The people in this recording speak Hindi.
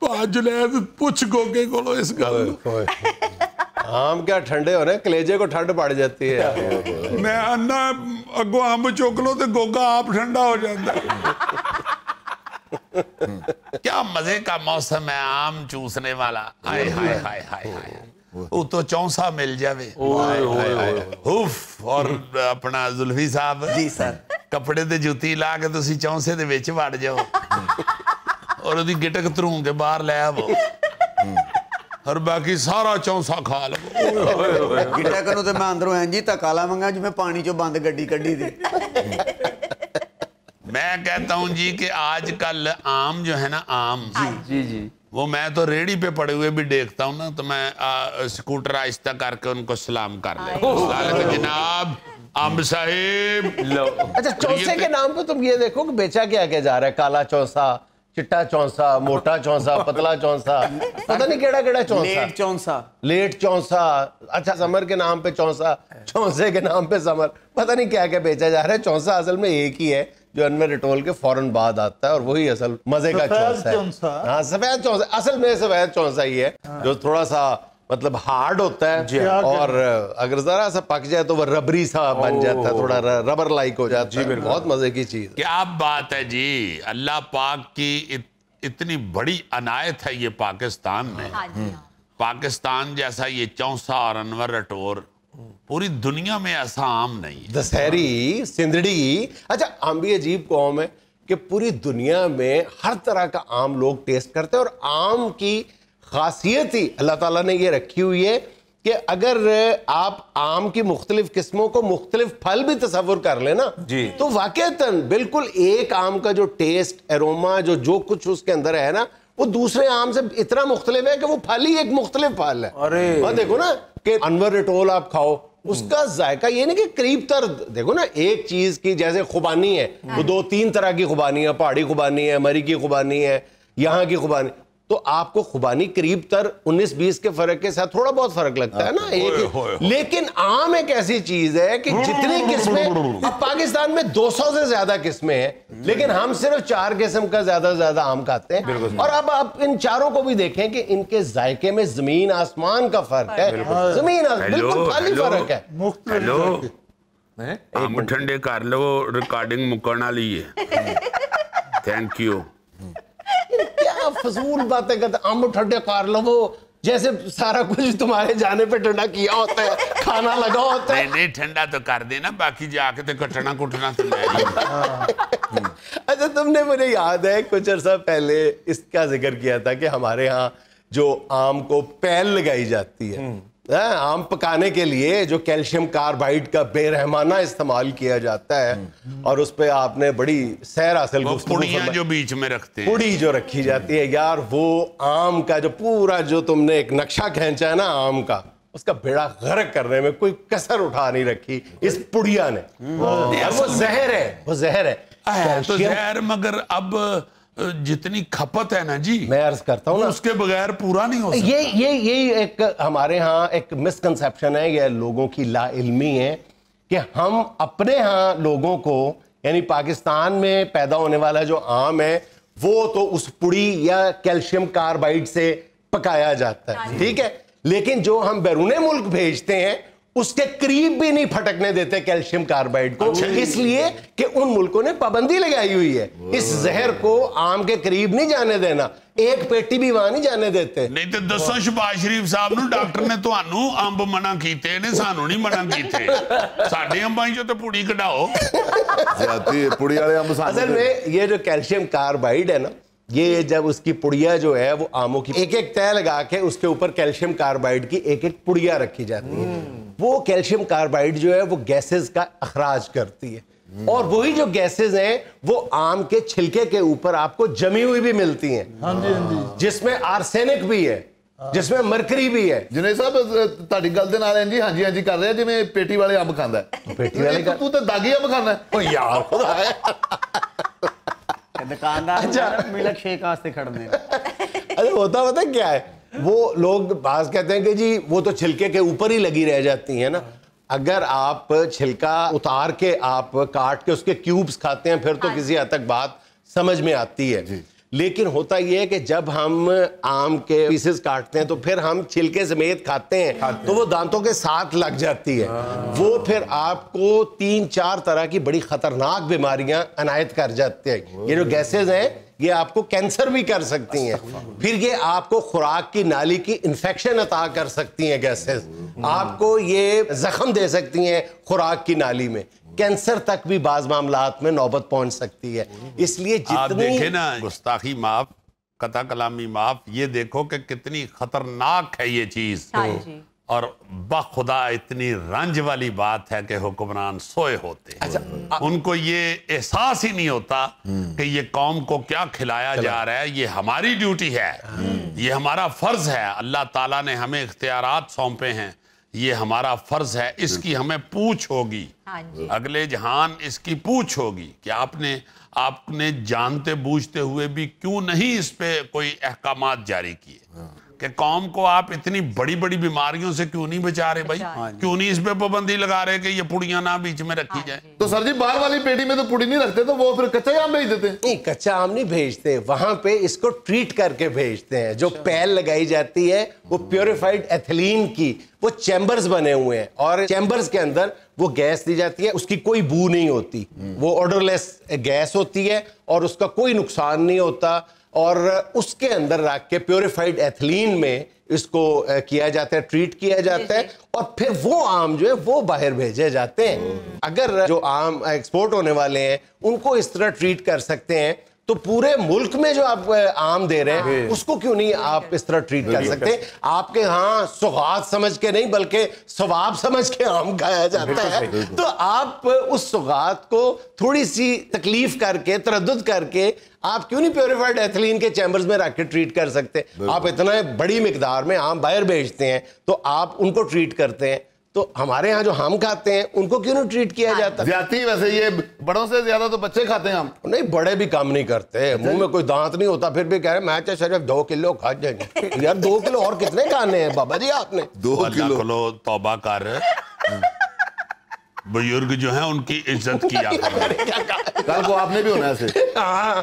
ਭੱਜ ਲੈ ਤੇ ਪੁੱਛ ਗੋਗੇ ਕੋਲੋਂ ਇਸ ਗੱਲ ਨੂੰ ओए, आम क्या ठंडे हो रहे हैं कलेजे को ठंड पड़ जाती है यार। ਮੈਂ ਅੰਨਾ ਅੱਗੋਂ ਅੰਬ ਚੁੱਕ ਲੋ ਤੇ ਗੋਗਾ ਆਪ ਠੰਡਾ ਹੋ ਜਾਂਦਾ क्या मजे का मौसम है आम चूसने वाला हाय हाय हाय हाय हाय ਉਤੋਂ ਚੌਂਸਾ ਮਿਲ ਜਾਵੇ ਹੁਫ ਔਰ ਆਪਣਾ ਜ਼ੁਲਫੀ ਸਾਹਿਬ ਜੀ ਸਰ ਕੱਪੜੇ ਤੇ ਜੁੱਤੀ ਲਾ ਕੇ ਤੁਸੀਂ ਚੌਂਸੇ ਦੇ ਵਿੱਚ ਵੜ ਜਾਓ ਔਰ ਉਹਦੀ ਗਿਟਕ ਧਰੂੰ ਕੇ ਬਾਹਰ ਲੈ ਆਵੋ ਔਰ ਬਾਕੀ ਸਾਰਾ ਚੌਂਸਾ ਖਾ ਲਵੋ ਗਿਟਕ ਨੂੰ ਤੇ ਮੈਂ ਅੰਦਰੋਂ ਇੰਜ ਹੀ ਧੱਕਾ ਲਾਵਾਂਗਾ ਜਿਵੇਂ ਪਾਣੀ ਚੋਂ ਬੰਦ ਗੱਡੀ ਕੱਢੀ ਦੀ मैं कहता हूं जी कि आजकल आम जो है ना आम जी जी वो मैं तो रेडी पे पड़े हुए भी देखता हूं ना तो मैं आ, स्कूटर आहिस्ता करके उनको सलाम कर लेता हूं। सलाम के जनाब अम्ब साहिब लो अच्छा चौसे के नाम पे तुम ये देखो कि बेचा क्या क्या जा रहा है काला चौसा चिट्टा चौसा मोटा चौसा पतला चौसा पता नहीं केड़ा केड़ा चौसा ਲੇਟ ਚੌਂਸਾ लेट चौसा अच्छा समर के नाम पे चौसा चौसे के नाम पे समर पता नहीं क्या क्या बेचा जा रहा है चौसा असल में एक ही है जो अनवर रिटोल के फौरन बाद आता है और वही असल मजे का सफेद चौसा है चौंसा। हाँ सफेद चौसा असल में सफेद चौसा ही है जो थोड़ा सा मतलब हार्ड होता है। और अगर जरा सा पक जाए तो वो रबरी सा बन जाता है थोड़ा रबर लाइक हो जाता है। बहुत मज़े की चीज़। क्या बात है जी। अल्लाह पाक की इत, इतनी बड़ी अनायत है ये पाकिस्तान में। हाँ जी हाँ। पाकिस्तान जैसा ये चौसा और अनवर रटोर पूरी दुनिया में ऐसा आम नहीं दशहरी सिंधड़ी अच्छा आम भी अजीब कौम है कि पूरी दुनिया में हर तरह का आम लोग टेस्ट करते हैं और आम की खासियत ही अल्लाह ताला ने ये रखी हुई है कि अगर आप आम की मुख्तलिफ़ किस्मों को मुख्तलिफ़ फल भी तस्वुर कर लेना जी। तो वाकईतन बिल्कुल एक आम का जो टेस्ट एरोमा जो जो कुछ उसके अंदर है ना वो दूसरे आम से इतना मुख्तलिफ़ है कि वो फल ही एक मुख्तलिफ़ फल है अरे। और देखो ना कि अनवर रिटोल आप खाओ उसका जायका ये नहीं कि करीब तर देखो ना एक चीज़ की जैसे खुबानी है वो दो तीन तरह की खुबानी है पहाड़ी खुबानी है मरी की खुबानी है यहाँ की खुबानी तो आपको खुबानी करीब तर 19-20 के फ़र्क के साथ थोड़ा बहुत फ़र्क लगता है ना एक लेकिन आम एक ऐसी चीज़ है कि जितनी किस्में अब पाकिस्तान में 200 से ज़्यादा किस्में हैं लेकिन हम सिर्फ़ चार किस्म का ज़्यादा से ज़्यादा आम खाते हैं। और अब आप इन चारों को भी देखें कि इनके जायके में ज़मीन आसमान का फ़र्क है। ज़मीन आस- बिल्कुल खाली फ़र्क है। ठंडे कर लो रिकॉर्डिंग मुकन वाली है। थैंक यू क्या फजूल बातें करते अम्ब ठंडे कर लो जैसे सारा कुछ तुम्हारे जाने पे ठंडा किया होता है खाना लगा होता है। नहीं नहीं ठंडा तो कर देना बाकी जाके तो कटना कुटना तो नहीं अच्छा तुमने मुझे याद है कुछ अर्सा पहले इसका ज़िक्र किया था कि हमारे यहाँ जो आम को पैल लगाई जाती है हाँ, आम पकाने के लिए जो कैल्शियम कार्बाइड का बेरहमाना इस्तेमाल किया जाता है और उस पर आपने बड़ी सैर हासिल। जो बीच में रखते हैं। पुड़ी जो रखी जाती है यार वो आम का जो पूरा जो तुमने एक नक्शा खींचा है ना आम का उसका बेड़ा गर्क करने में कोई कसर उठा नहीं रखी इस पुड़िया ने। वो जहर है वो जहर है। तो जहर मगर अब जितनी खपत है ना जी मैं अर्ज़ करता हूँ उसके बगैर पूरा नहीं हो सकता। ये ये ये एक हमारे यहाँ एक मिसकंसेप्शन है ये लोगों की ला इल्मी है कि हम अपने यहाँ लोगों को यानी पाकिस्तान में पैदा होने वाला जो आम है वो तो उस पुड़ी या कैल्शियम कार्बाइड से पकाया जाता है। ठीक है? लेकिन जो हम बैरून मुल्क भेजते हैं उसके करीब भी नहीं फटकने देते कैल्शियम कार्बाइड को इसलिए कि उन मुल्कों ने पाबंदी लगाई हुई है इस जहर को आम के करीब नहीं जाने देना एक पेटी भी वहां नहीं जाने देते ਨਹੀਂ ਤੇ ਦੱਸੋ ਸ਼ਬਾਜ਼ ਸ਼ਰੀਫ ਸਾਹਿਬ ਨੂੰ ਡਾਕਟਰ ਨੇ ਤੁਹਾਨੂੰ ਅੰਬ ਮਨਾ ਕੀਤੇ ਨੇ ਸਾਨੂੰ ਨਹੀਂ ਮਨਾ ਕੀਤੇ ਸਾਡੇ ਅੰਬਾਂ ਚੋਂ ਤੇ ਪੂੜੀ ਕਢਾਓ ज्यादती पुड़ी वाले हम असल सामने में ये जो कैल्शियम कार्बाइड है ना ये जब उसकी पुड़िया जो है वो आमों की एक एक तय लगा के उसके ऊपर कैल्शियम कार्बाइड की एक एक पुड़िया रखी जाती है वो कैल्शियम कार्बाइड जो है वो गैसेस का अखराज करती है और वही जो गैसेस हैं वो आम के छिलके के ऊपर आपको जमी हुई भी मिलती हैं हाँ जी हाँ जी जिसमें आर्सेनिक भी है जिसमें मरकरी भी है ਜਿਨੇ ਸਾਹਿਬ ਅ, ਤੁਹਾਡੀ ਗੱਲ ਦੇ ਨਾਲ ਇੰਜੀ ਹਾਂਜੀ ਹਾਂਜੀ ਕਰ ਰਿਹਾ ਜਿਵੇਂ ਪੇਟੀ ਵਾਲੇ ਅੰਬ ਖਾਂਦਾ ਹੈ। ਪੇਟੀ ਵਾਲੇ ਇੱਕ ਤੂੰ ਤਾਂ ਦਾਗੀ ਅੰਬ ਖਾਂਦਾ ਹੈ। ओ यार खुदा है। ਦੁਕਾਨਦਾਰ ਨੂੰ ਮਿਲਕ ਸ਼ੇਕ ਵਾਸਤੇ ਖੜਨੇ अरे होता पता है क्या है वो लोग बाज कहते हैं कि जी वो तो छिलके के ऊपर ही लगी रह जाती है ना। अगर आप छिलका उतार के आप काट के उसके क्यूब्स खाते हैं फिर तो किसी हद तक बात समझ में आती है। लेकिन होता यह है कि जब हम आम के पीसेस काटते हैं तो फिर हम छिलके समेत खाते हैं तो वो दांतों के साथ लग जाती है। वो फिर आपको तीन चार तरह की बड़ी खतरनाक बीमारियाँ अनायत कर जाती हैं। ये जो गैसेज हैं ये आपको कैंसर भी कर सकती हैं। फिर ये आपको खुराक की नाली की इन्फेक्शन अता कर सकती हैं गैसेज आपको ये जख्म दे सकती हैं खुराक की नाली में। कैंसर तक भी बाज मामला में नौबत पहुँच सकती है। इसलिए आप जितनी देखें ना गुस्ताखी माफ़ कथा कलामी माफ़ ये देखो कि कितनी खतरनाक है ये चीज़। हाँ और बखुदा इतनी रंज वाली बात है कि हुक्मरान सोए होते हैं। उनको ये एहसास ही नहीं होता कि ये कौम को क्या खिलाया जा रहा है ये हमारी ड्यूटी है। ये हमारा फ़र्ज़ है। अल्लाह ताला ने हमें इख्तियार सौंपे हैं। ये हमारा फ़र्ज़ है इसकी हमें पूछ होगी। हाँ अगले जहान इसकी पूछ होगी कि आपने आपने जानते बूझते हुए भी क्यों नहीं इस पे कोई अहकाम जारी किए? कि कौम को आप इतनी बड़ी बड़ी बीमारियों से क्यों नहीं बचा रहे भाई? बचा क्यों नहीं इस पे पाबंदी लगा रहे कि ये पुड़ियाँ ना बीच में रखी जाए? तो सर जी बाहर वाली पेटी में तो पुड़ी नहीं रखते तो वो फिर कच्चा आम भेज देते हैं। नहीं कच्चा आम नहीं भेजते वहाँ पे इसको ट्रीट करके भेजते हैं। जो पैल लगाई जाती है वो प्योरिफाइड एथिलीन की वो चैम्बर्स बने हुए हैं और चैम्बर्स के अंदर वो गैस दी जाती है उसकी कोई बू नहीं होती। वो ऑर्डरलेस गैस होती है और उसका कोई नुकसान नहीं होता। और उसके अंदर रख के प्योरिफाइड एथिलीन में इसको किया जाता है ट्रीट किया जाता है और फिर वो आम जो है वो बाहर भेजे जाते हैं। अगर जो आम एक्सपोर्ट होने वाले हैं उनको इस तरह ट्रीट कर सकते हैं। तो पूरे मुल्क में जो आप आम दे रहे हैं उसको क्यों नहीं आप इस तरह ट्रीट कर सकते आपके यहाँ सौगात समझ के नहीं बल्कि सवाब समझ के आम खाया जाता है। तो आप उस सौगात को थोड़ी सी तकलीफ़ करके तरद करके आप क्यों नहीं प्योरीफाइड एथिलीन के चैम्बर्स में रख के ट्रीट कर सकते? आप इतना बड़ी मकदार में आम बाहर भेजते हैं तो आप उनको ट्रीट करते हैं। तो हमारे यहाँ जो हम खाते हैं उनको क्यों नहीं ट्रीट किया जाता? ज़्यादा वैसे ये बड़ों से ज़्यादा तो बच्चे खाते हैं आम नहीं बड़े भी काम नहीं करते। मुँह में कोई दांत नहीं होता फिर भी कह रहे मैं तो सिर्फ़ दो किलो खा जाएँगे। यार दो किलो और कितने खाने हैं? बाबा जी आपने। दो किलो। तौबा कर। बुज़ुर्ग जो है उनकी इज़्ज़त किया कल को आपने भी होना है ऐसे। हाँ।